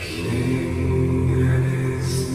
king and his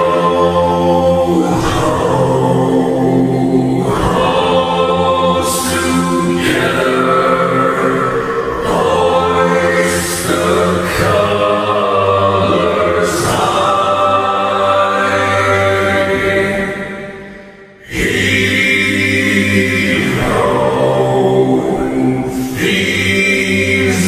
bears,